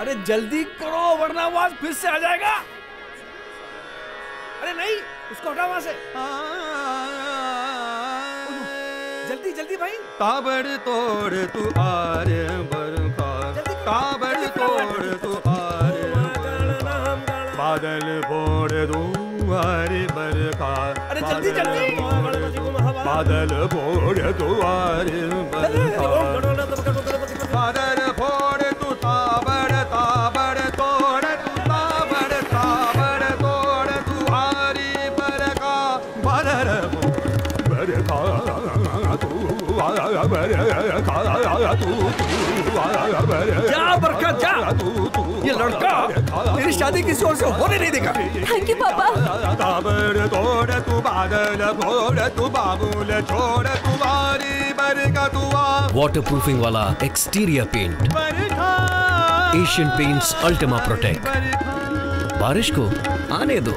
अरे जल्दी करो वरना आवाज़ फिर से आ जाएगा। अरे नहीं उसको हटा वहाँ से। जल्दी जल्दी भाई। ताबड़ तोड़ तू आर बरखा ताबड़ तोड़ तू आर बादल फोड़ दू आर बरखा अरे जल्दी जल्दी। बादल फोड़ तू आर बरखा जा बरखा जा ये लड़का मेरी शादी किसी और से होने नहीं देगा। थैंक यू पापा। ताबड़ तोड़ तू बादल फोड़ तू बाबूल छोड़ तू बारी बरखा तू आ वाटरप्रूफिंग वाला exterior paint Asian Paints Ultima Protect बारिश को आने दो।